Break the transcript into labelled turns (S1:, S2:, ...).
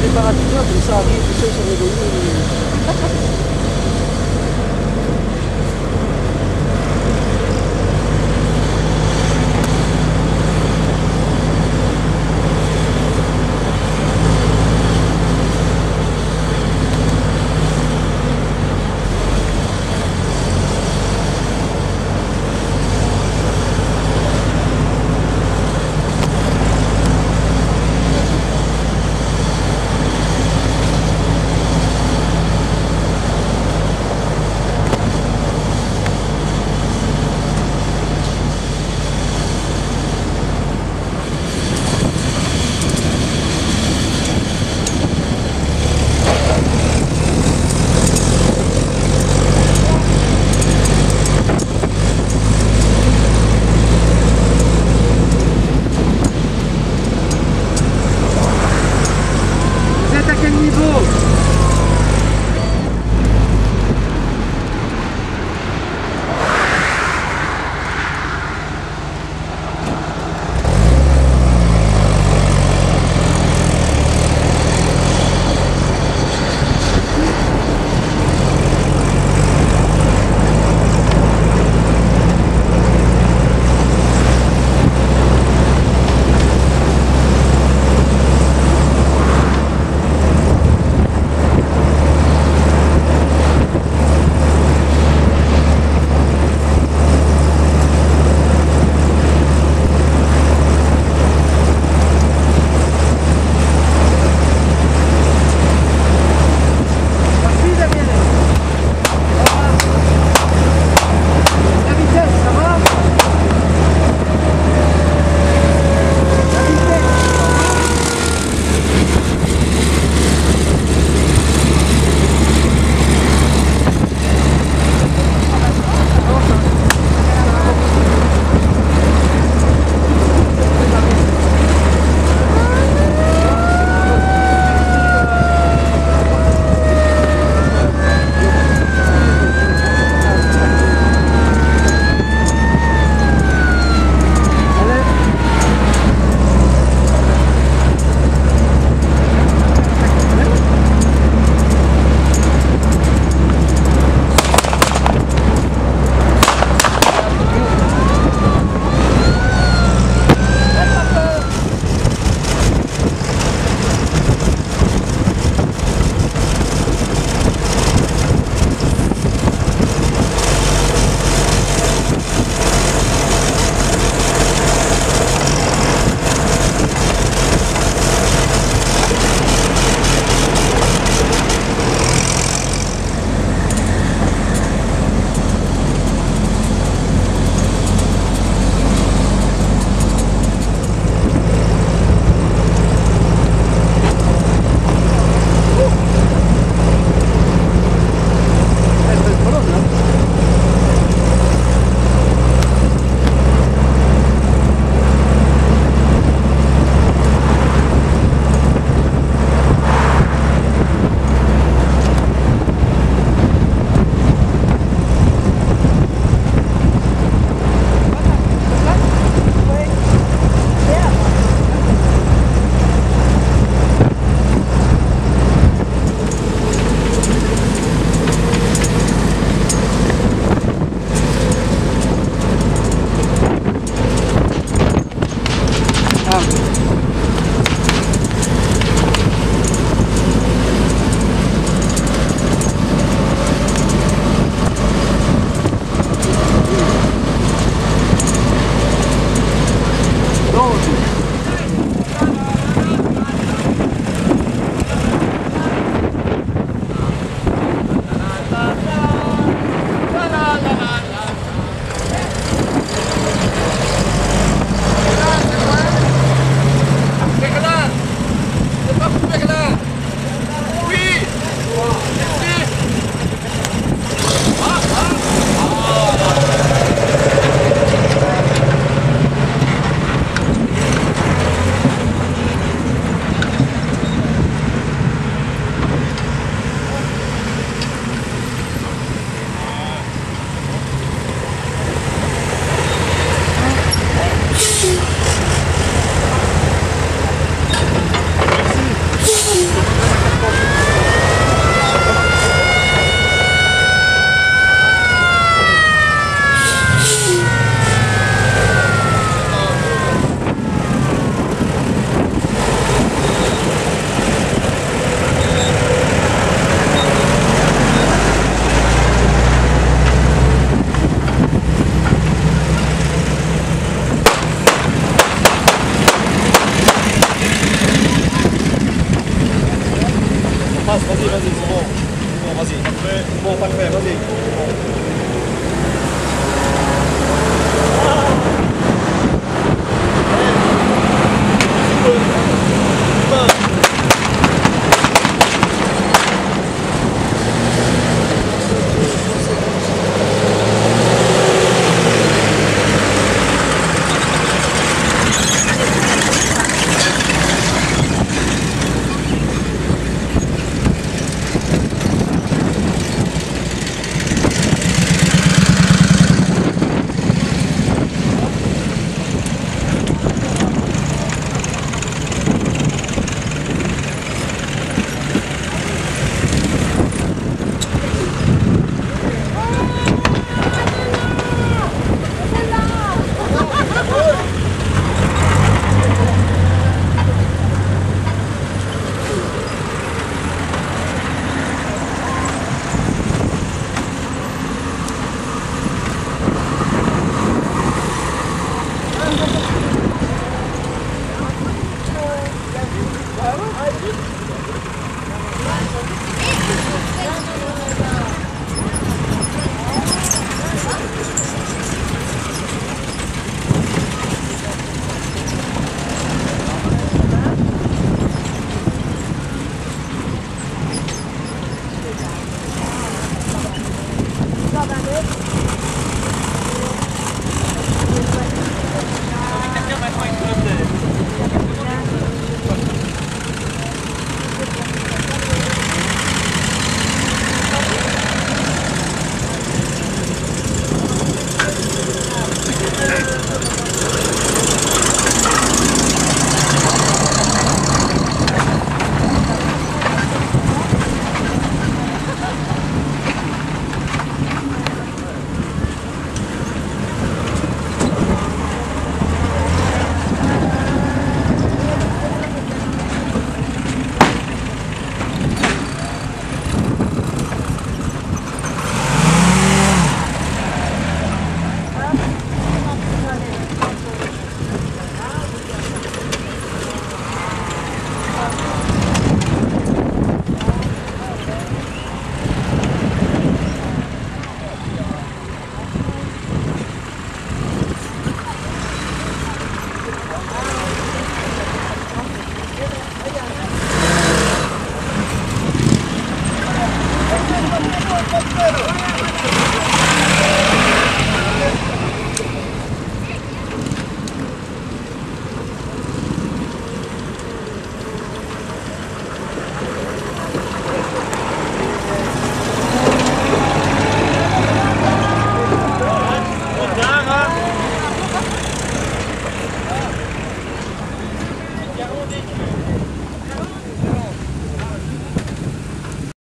S1: préparatifs là, comme ça arrive, tout ça, ils Bon, parfait,
S2: vas-y.